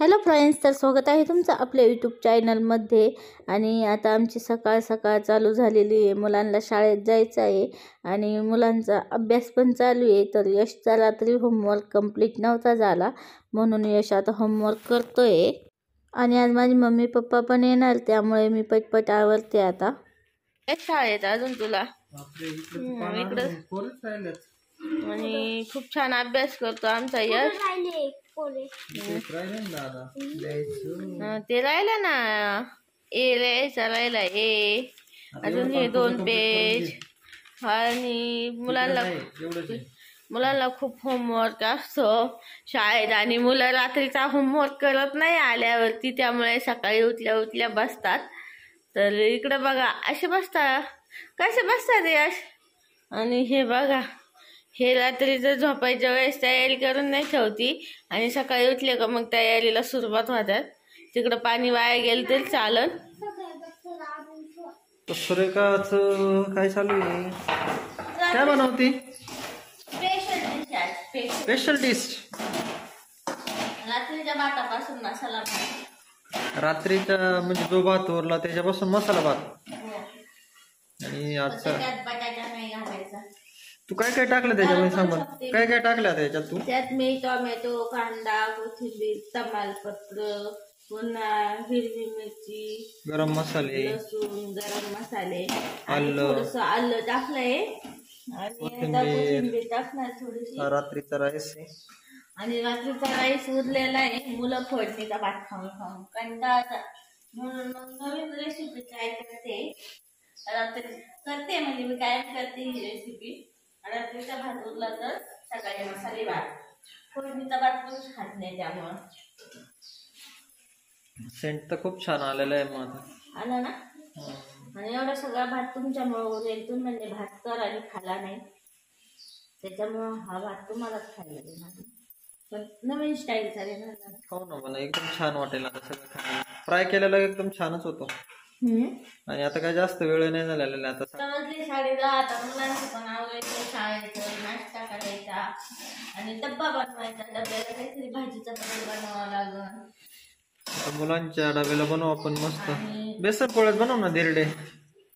Hello friends तर स्वागत आहे तुमचं आपल्या यूट्यूब चॅनलमध्ये. आणि आता आमची सकाळ सकाळ चालू झालेली आहे. मुलांना शाळेत जायचं आहे आणि मुलांचा अभ्यास पण चालू आहे. तर यशचा रात्री होमवर्क कंप्लीट नव्हता झाला. म्हणून यश आता होमवर्क करतो आहे आणि आज माझी मम्मी पप्पा पण येणार त्यामुळे मी पटपट आवरते आता. यश शाळेत अजून तुला? इकडं आणि खूप छान अभ्यास करतो आमचा यश. ते राहिलं ना. ए लिहायचा राहिला ए. अजून हे दोन पेज आणि मुलांना मुलांना खूप होमवर्क असतो. शाळेत आणि मुलं रात्रीचा होमवर्क करत नाही आल्यावरती त्यामुळे सकाळी उठल्या उठल्या बसतात. तर इकडं बघा असे बसतात कसे बसतात यश आणि हे बघा. हे रात्रीचं झोपायच्या वेळेस तयारी करून नाही ठेवती. आणि सकाळी उठले का मग तयारीला सुरुवात होतात. तिकडं पाणी वाया गेलं तरी चालन. तर सुरेखाच काय चालू आहे? काय बनवती? स्पेशल डिश रात्रीच्या भातापासून मसाला भात. रात्रीचा म्हणजे जो भात उरला त्याच्यापासून मसाला भात. हो. आणि आजचा बटाटा नाही घालायचा. तू काय काय टाकलं त्याच्यामध्ये सांग मला. काय काय टाकलं त्याच्यात तू? त्यात मी टोमॅटो कांदा कोथिंबीर तमालपत्र पुन्हा हिरवी मिरची गरम मसाले. लसूण गरम मसाले. आलं. थोडस आलं टाकलंय. आणि आता कोथिंबीर. कोथिंबीर टाकणार थोडीशी. हा रात्रीचा राईस आहे. आणि रात्रीचा राईस उरलेला आहे. मुलं फोडणीचा भात खाऊन खाऊन. कंटाळा म्हणून मग नवीन रेसिपी ट्राय करते. रात्री करते म्हणजे मी कायम करते ही रेसिपी रात्रीचा भात उरला तर सकाळी मसाले भात फोडणीचा भात पण खात नाही त्यामुळं. सेंट तर खूप छान आलेला आहे मग आला ना? हा. आणि एवढा सगळा भात तुमच्यामुळं उरेल तुम्ही म्हणजे भात कर आणि खाला नाही. त्याच्यामुळं हा भात तुम्हालाच खायला देणार. पण नवीन स्टाईलचा देणार ना. खाऊ ना मला एकदम छान वाटेल आता सगळं खायला. फ्राय केलेला एकदम छानच होतो. आणि आता काय जास्त वेळ नाही झालेला आता समजली आता मुलांचं पण शाळेचं नाश्ता करायचा आणि डब्बा बनवायचा. डब्याला काहीतरी भाजीचा बदल बनवावा लागल आता मुलांच्या डब्याला बनवू आपण मस्त. आणि बेसन पोळ्यात बनव ना दिरडे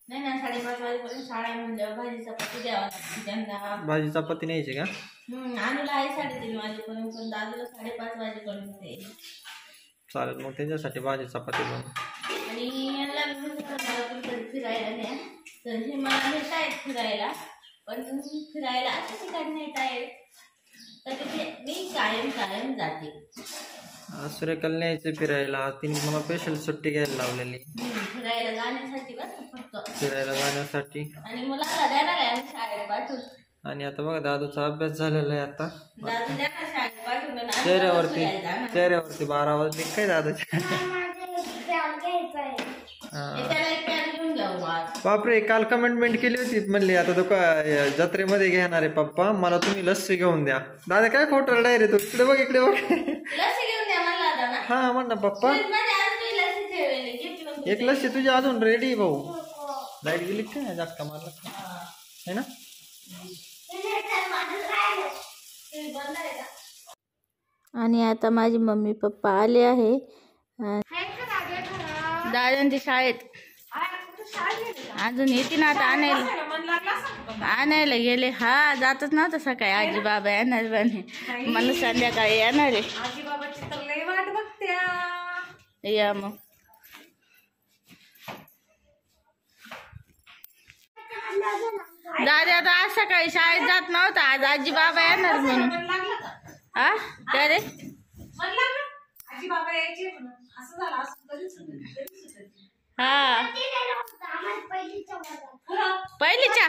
नाही ना साडेपाच वाजेपर्यंत शाळा आहे म्हणजे भाजी चपाती द्यावा लागते त्यांना. भाजी चपाती न्यायची का? हम्म, आणूला आहे साडेतीन वाजेपर्यंत पण दादूला साडेपाच वाजेपर्यंत आहे. चालेल मग त्याच्यासाठी भाजी चपाती बनव. आणि यांना मी म्हणलं मला फिरायला न्या. तर हे मला नेत फिरायला. पण फिरायला अशा ठिकाणी नेत आहेत तर तिथे मी कायम कायम जाते. फिरायला. तिने मला स्पेशल सुट्टी घ्यायला लावलेली. हम्म, फिरायला जाण्यासाठी फक्त. फिरायला जाण्यासाठी. आणि मुलाला देणार आहे आम्ही शाळेत पाठवून. आणि आता बघा दादूचा अभ्यास झालेला आहे आता. दादू देणार शाळेत पाठवून आणि आम्ही चेहऱ्यावरती जाणार. चेहऱ्यावरती बारा वाजले. काय दादाच्या. हे त्याला बापरे काल कमेंटमेंट केली होती म्हणली आता तो का जत्रेमध्ये घेणार आहे पप्पा मला तुम्ही लस्सी घेऊन द्या. दादा काय खोटं डायरे तू? इकडे बघ इकडे बघ. लस घेऊन द्या मला आता ना. हा म्हण ना पप्पा. एक लस्सी तुझी अजून रेडी भाऊ. लाइट गेली काय जास्त मारला? है. ना? आहे का? आणि आता माझी मम्मी पप्पा आले आहे. दादांची शाळेत. अजून येते ना आता आणायला. आणायला गेले. हा जातच नव्हतं सकाळी. आजी बाबा येणार पण मला संध्याकाळी येणार आहे. वाट बघत्या या मग. दादा आता आज सकाळी शाळेत जात नव्हता. आज आजी बाबा येणार म्हणून हा? काय रे? आजी बाबा यायचे असं झालं. हा. पहिलीच्या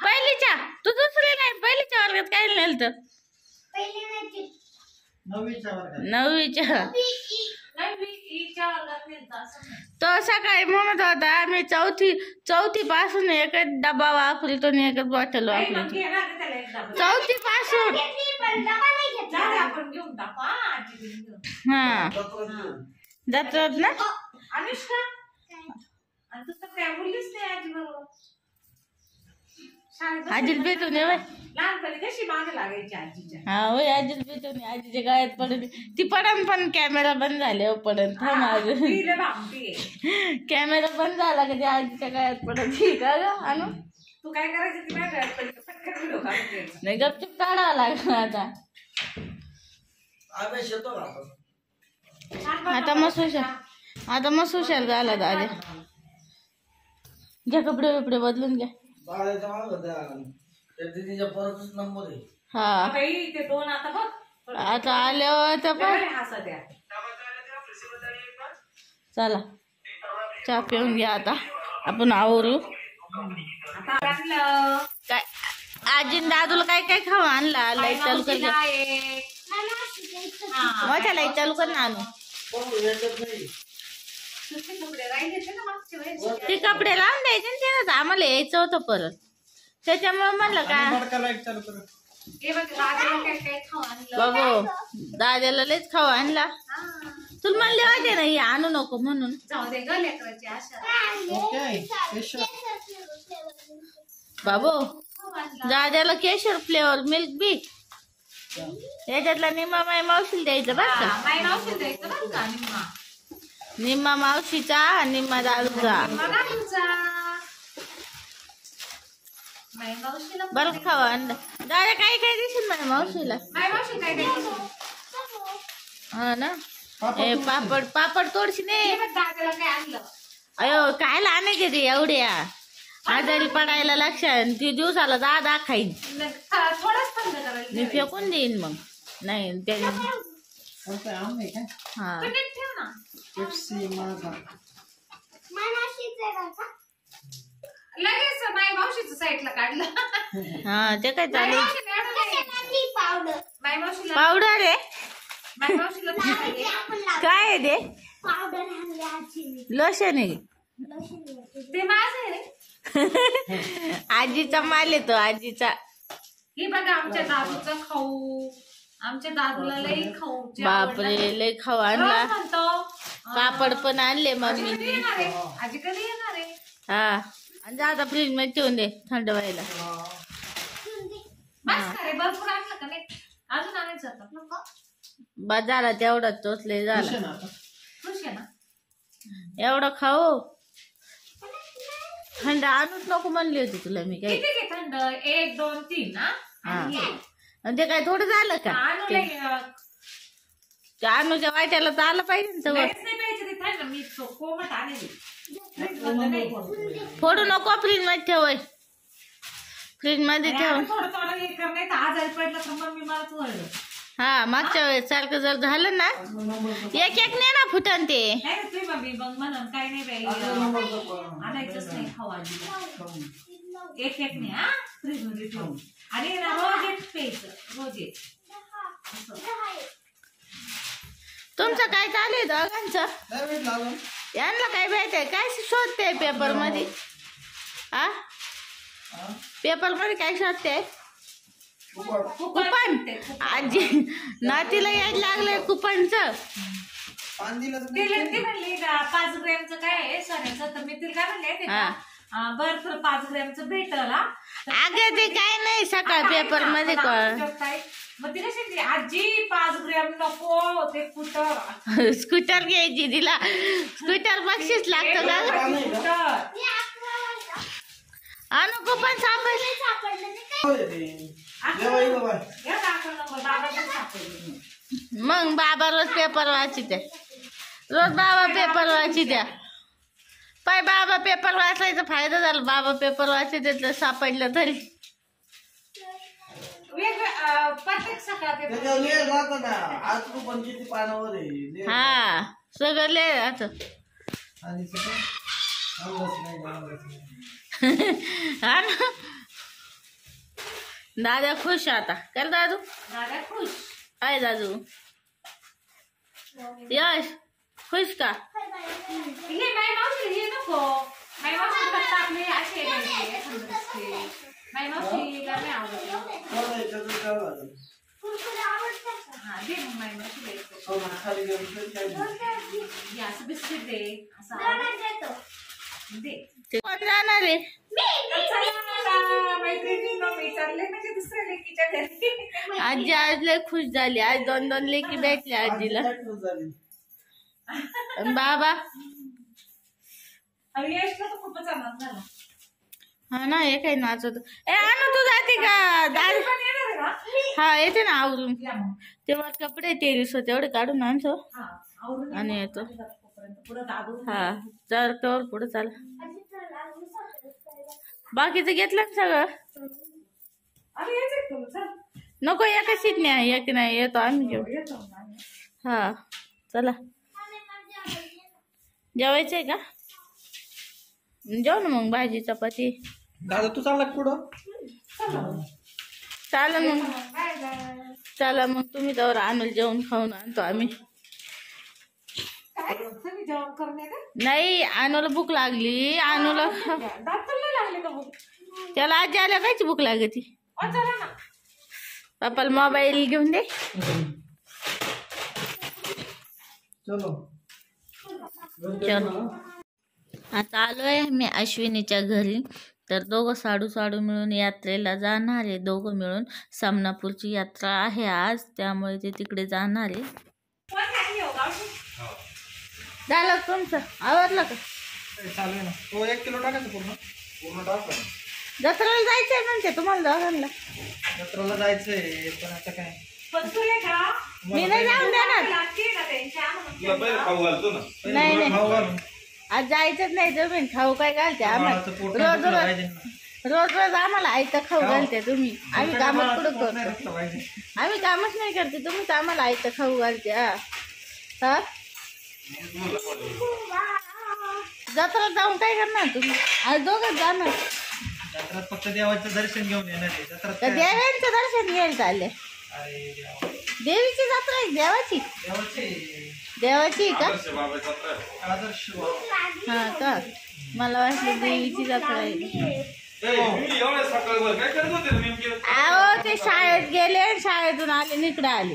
पहिलीच्या तू दुसरी नाही पहिलीच्या वर्गात काय नेलं तर नववीच्या. तो सकाळी म्हणत होता आम्ही चौथी चौथी पासून एकच डबा वापरतो आणि एकच बॉटल वापरतो. चौथी पासून हा. हा जातात ना अनुष्का आणि तू तर काय बोललीच नाही आजी बरोबर शाळेत आजीला भेटून ये लहानपणी कशी मागे लागायची आजीच्या? हा होय आजीला भेटून ये. आजीच्या गाळ्यात पडत ती पडन पण कॅमेरा बंद झाले हो पडन. थांब भामटी आहे. कॅमेरा बंद झाला का ते आजीच्या गाळ्यात पडत ही का ग आणू तू काय करायचं ती पटकन काढून घ्यायचा. नाही गपचूप काढावं लागलं आता. छान आता मस्त हुशार आता मस्त हुशार झाला दादा. घ्या कपडे बिपडे बदलून घ्या. नंबर आहे. हा. बाई ते दोन आता बघ. आता आल्यावर तर पण हा सध्या. चला. चहा पिऊन घ्या आता. आपण आवरू. आता आणलं. काय? आजीन दादूला काय काय खाऊ आणला? लाइट चालू कर. हा. मोठ्या लाइट चालू कर ना आणू होते ना मागच्या वेळेस. ते कपडे लावून द्यायचे ना त्यानं आम्हाला यायचं होतं परत. त्याच्यामुळे म्हणलं का हे बघ दादाला लयच खाऊ आणला. हा. तुला म्हणले होते ना हे आणू नको म्हणून. जाऊ दे ग लेकराची आशा. ओके स्पेशल बाबू. दादाला केशर फ्लेवर मिल्क बी. याच्यातला निम्मा माय मावशीला द्यायचं बरं हा, का माई मावशीला द्यायचं बरं का निम्मा. निम्मा मावशीचा निम्मा पण बरं खावा दादा काय काय दिसेल माझ्या मावशीला? हा ना? ए पापड पापड तोडशी ने अयो काय आणायचे ते एवढ्या? आजारी पडायला लक्षात ती दिवसाला दहा खाईन. मी. फेकून देईन मग. नाही हा. पेप्सी माझा लगेच माई मावशीचं साईडला काढलं. हा ते काय चालेल मावशीला मावशीला पावडर आहे? माई मावशीला. काय आहे ते? लोशन आहे. ते माझं आहे रे. आजीचा माल येतो आजीचा. हे बघा आमच्या दादूचा खाऊ. आमच्या दादूला लई खाऊ. बापरे लय खाऊ आणला. म्हणतो? पापड पण आणले आहे? आजी कधी येणार आहे? हा. आणि जा आता फ्रीजमध्ये ठेवून दे थंड व्हायला. बस का रे भरपूर आणलं का नाही? अजून आणायचं बस झाला तेवढाच तोचले झाला. खुश आहे ना एवढं खाऊ? थंड आणूच नको म्हणली होती तुला मी काय किती घे थंड? एक दोन तीन हा? हा. आणि ते काय थोडं झालं का? आणू ते- नाही अं, त्या अनुच्या वाट्याला तर आलं पाहिजे ना नाही ते मी तो कोमट फ्रीज नाही. फोडू नको फ्रीजमध्ये ठेव फ्रीजमध्ये आणि ठेव. आता थोडं थोडं हे कर नाही तर आजारी पडलं तर मग मी मला तू हा मागच्या वेळेस सारखं जर झालं ना एक एक ने ना फुटन ते. नाही रे तुम्ही मम्मी मग म्हणून काही नाही बाई अं, आणायचंच नाही खाऊ आजी एक एक नाही हा फ्रीजमध्ये ठेवून. आणि ना रोज एक प्यायचं रोज एक. असं. तुमचं काय चालू आहे दोघांचं? काय भेटलं अजून यांना काय भेटतंय काय शोधते पेपरमध्ये हा पेपरमध्ये काय शोधते? कुपन. आजी नातीला यायला लागलंय कुपनचं. पान दिलं तर ते ते म्हणले का? पाच ग्रॅमचं काय आहे? सोन्याचं? तर मी तिला काय म्हणले ते हा. अं, बरं तर पाच ग्रॅमचं भेटल. हा अगं ते काय नाही सकाळ पेपरमध्ये कळ. आमच्या काय मग तिला सांगितले आजी पाच ग्रॅम नको ते कुठं स्कूटर घ्यायची तिला. स्कूटर बक्षीस लागतं का? सापडले दाखल नंबर बाबाचं सापडलं. मग बाबा. रोज पेपर वाचिते रोज बाबा पेपर वाचित्या. पाय बाबा पेपर वाचायचा फायदा झाला. बाबा पेपर वाचिते तर सापडलं तरी. त्याच्यावर लिहिलं ना आज तू पानावर आहे. लिहिलं. हा सगळं लिह आता. आणि तिथे अंगच नाही अंगच नाही हा ना. दादा खुश आता. कर दादू. दादा खुश. काय दादू. यश. खुश का हे माय मावशी हे नको माय मावशी फक्त आपले असे घ्यायचे, समजते. माय मावशीला नाही आवडत बरं आहे, त्याचं काय झालं? हा दे मग माय मावशीला एक. सोनं खाली गेलं तर काय नाही. हे असं बिस्किट दे असं आवडत. दे ते कोण जाणार आहे चला, चला मैत्रिणींनो मी चालले म्हणजे दुसऱ्या लेकीच्या घरी आजी आज लय खुश झाली आज दोन दोन लेकी भेटल्या आजीला झाली आणि बाबा? खूपच आनंद झाला. हा ना हे काही नाचत. ए आणू तू जाते का? दार हा येते ना आवरून तेव्हा कपडे टेरिस होते एवढे काढून आणतो. हा आणि येतो. हा चल तर पुढे चला. बाकीचं घेतलं ना सगळं? नको एका सीट नाही एक नाही येतो आम्ही घेऊ. हा चला. जेवायचंय का? जेव ना मग भाजी चपाती. दादा तू चालला पुढं? चालेल मग. चला मग तुम्ही त्यावर आणून जेवण खाऊन आणतो आम्ही. नाही आणूला भूक लागली. आणूला लागले मग त्याला आजी आल्या कायची भूक लागती? ओ, चला ना. पप्पाला मोबाईल घेऊन दे. चलो. चलो. आता आलोय मी अश्विनीच्या घरी. तर दोघं साडू साडू मिळून यात्रेला जाणार आहे. दोघं मिळून सामनापूरची यात्रा आहे आज. त्यामुळे ते तिकडे जाणार आहे? झालं तुमचं? आवडलं का? चालू आहे ना तो एक किलो टाकायचं पूर्ण. पूर्ण टाका जत्रेला जायचंय म्हणते तुम्हाला दोघांना? जत्राला जायचंय पण आता काय? पण तुला का? मी नाही जाऊन देणार. ना नाही नाही. आज जायचंच नाही जमीन खाऊ काय घालते आम्हाला रोज रोज. रोज रोज आम्हाला आयतं खाऊ घालते तुम्ही. आम्ही कामच कुठं करतो. आम्ही कामच नाही करते. तुम्ही तर आम्हाला आयतं खाऊ घालते हा. हा? जत्रा जाऊन काय करणार तुम्ही? आज दोघं जाणार. जत्रात फक्त देवाचं दर्शन घेऊन येणार जत्रात? देवांचं दर्शन घ्यायला चालले. देवीची जत्रा आहे देवाची. देवाचे. का. हा का? मला वाटलं देवीची जत्रा आहे. अहो ते शाळेत गेले शाळेतून आले इकडे आले.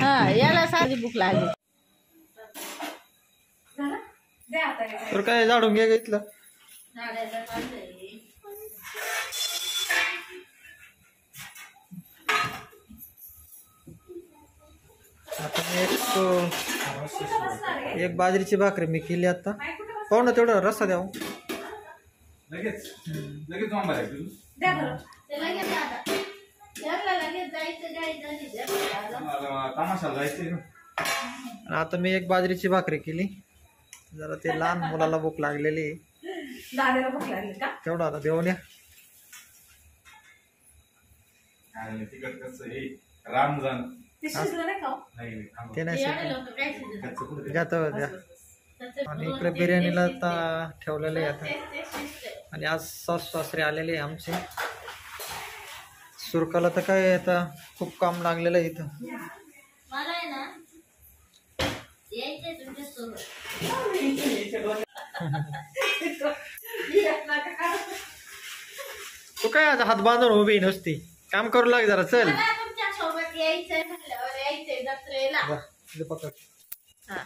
हा याला साधी भूक लागली. तर काय झाडून घे घेतलं? आता मी एक एक बाजरीची भाकरी मी केली आता. पाहू ना तेवढा रस्सा द्यावं. लगेच. लगेच आता. मी एक बाजरीची भाकरी केली. जरा ते लहान मुलाला भूक लागलेली. आहे. दादाला भूक लागली का? तेवढं आता देऊन या. तिकट कसं हे रामजान. ते शिजलं नाही का हो? ते नाही द्या आणि इकडे बिर्याणीला आता ठेवलेलं आहे आता. आणि आज सासू सासरे आलेले आहे आमचे. सुरकाला तर काय आता? खूप काम लागलेलं आहे इथं. मला आहे ना यायचंय तुमच्यासोबत तू काय आज हात बांधून उभी नसती? काम करू लाग जरा चल. मला तुमच्यासोबत यायचंय म्हणल्यावर यायचंय. जत्रेला हा.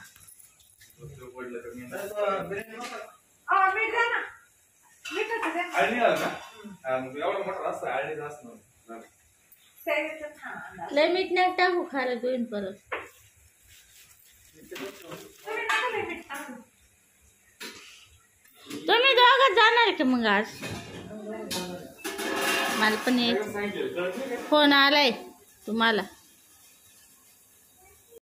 लय मीठ नाही टाकू खारं होईन परत. तुम्ही दोघं जाणार का मग आज? मला पण एक फोन आलाय तुम्हाला.